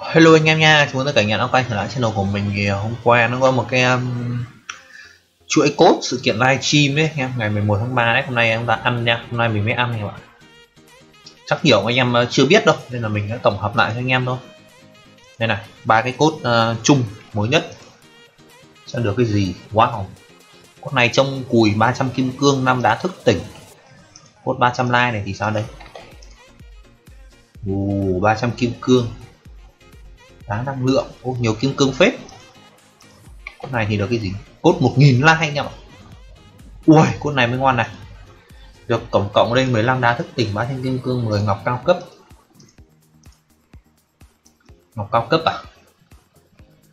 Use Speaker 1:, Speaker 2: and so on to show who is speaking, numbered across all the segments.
Speaker 1: Hello anh em nha, chúng ta cả nhà đã quay trở lại channel của mình thì hôm qua nó có một cái um, chuỗi cốt sự kiện livestream đấy anh em ngày 11 tháng 3 đấy hôm nay em ta ăn nha hôm nay mình mới ăn các bạn. Chắc nhiều anh em uh, chưa biết đâu nên là mình đã tổng hợp lại cho anh em thôi. Đây này ba cái cốt uh, chung mới nhất. Sẽ được cái gì wow. Cốt này trong cùi 300 kim cương năm đá thức tỉnh. Cốt 300 like này thì sao đây? Ồ, 300 kim cương đáng năng lượng Ô, nhiều kim cương phết. Con này thì được cái gì? Cốt 1.000 like anh em ạ ui con này mới ngon này. Được tổng cộng lên 15 đá thức tỉnh 300 kim cương 10 ngọc cao cấp. Ngọc cao cấp à?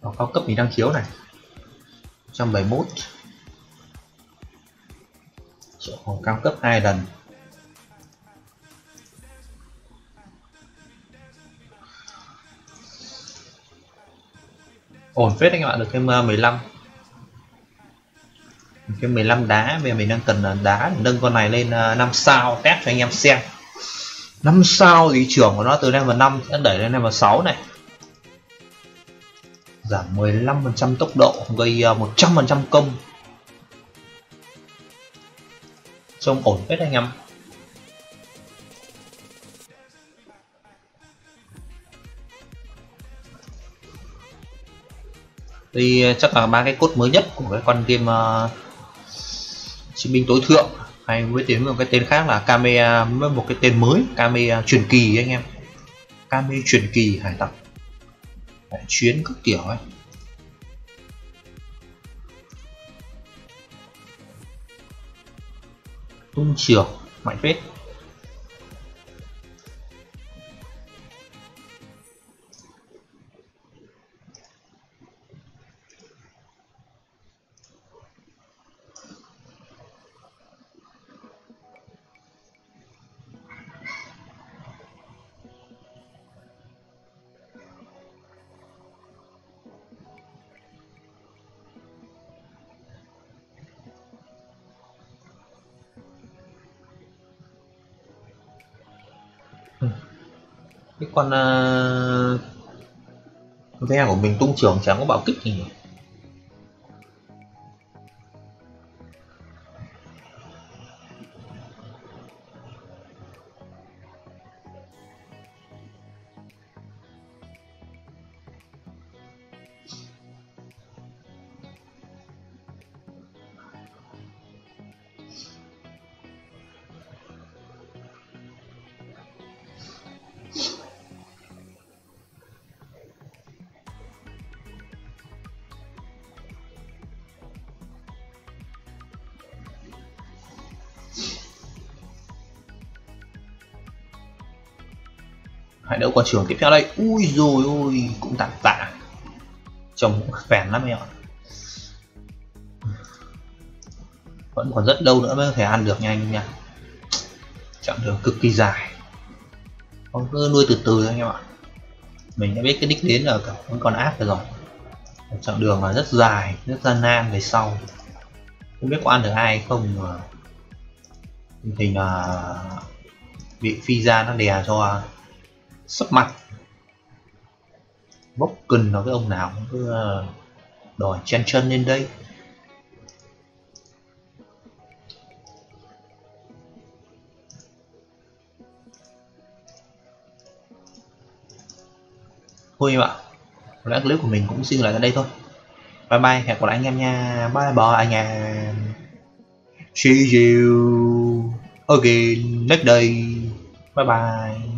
Speaker 1: Ngọc cao cấp thì đang thiếu này. 171 triệu hồng cao cấp hai lần. Ổn phết anh em ạ, được thêm 15 cái 15 đá về mình đang cần ờ, đá nâng con này lên ờ, 5 sao, test cho anh em xem. 5 sao thì trưởng của nó từ level 5 sẽ đẩy lên level 6 này. Giảm 15% tốc độ gây ờ, 100% công. Trông ổn phết anh em đây ờ, chắc là ba cái cốt mới nhất của cái con game uh, chiến binh tối thượng hay với tiếng một cái tên khác là Kame với một cái tên mới Kame truyền kỳ anh em. Kame truyền kỳ hải tặc. Đại chuyến các kiểu ấy. Tung trường mạnh phết. Cái con uh, ve của mình tung trưởng chẳng có bảo kích gì nhỉ hãy đỡ qua trường tiếp theo đây. Ui rồi ôi, cũng tạm tạ. Chồng cũng phèn lắm em ạ. Vẫn còn rất lâu nữa mới có thể ăn được nha anh nha. Chặng đường cực kỳ dài. Con cứ nuôi từ từ thôi anh em ạ. Mình đã biết cái đích đến là cả vẫn còn áp rồi. Chặng đường là rất dài, rất gian nan về sau. Không biết có ăn được ai không mà hình là bị phi ra nó đè cho sắp mặt bốc cần nó cái ông nào cũng cứ ờ, đòi chen chân lên đây. Thôi em ạ. Có lẽ clip của mình cũng xin lại ở đây thôi. Bye bye, hẹn gặp lại anh em nha. Bye bye anh em. See you again next day. Bye bye.